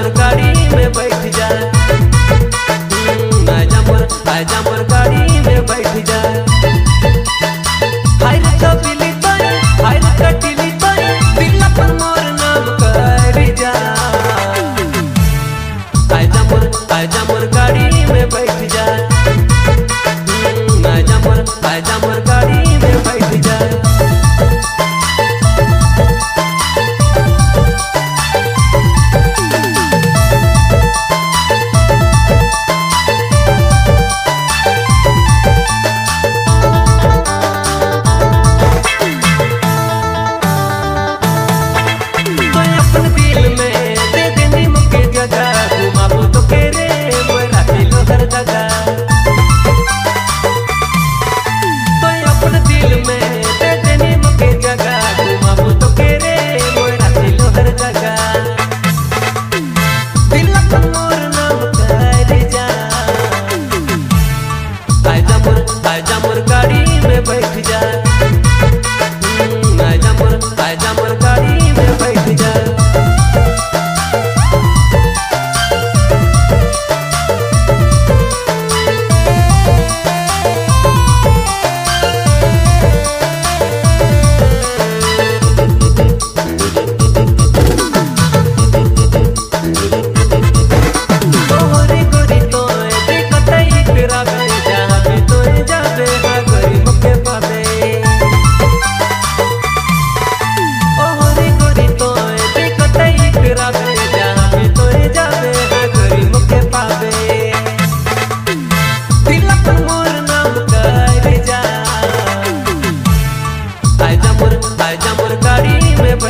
हम्म, मोर गाड़ी में बैठ जा। आजा मोर आजा मोर गाड़ी में बैठ जा। हाय कपिली ताई हाय कटिली ताई बिल्ला पर मोर नाम कर जा। आजा मोर आजा मोर गाड़ी में बैठ जा। amor não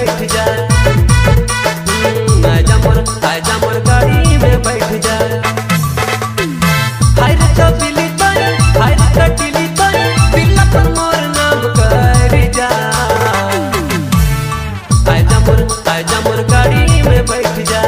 बैठ जा। हम्म, आजा मोर आजा मोर गाड़ी में बैठ जा। हाय रे चपिली तोय हाय रे कटिली तोय दिल पर मोर नाम कर जा। आजा मोर आजा मोर गाड़ी में बैठ जा।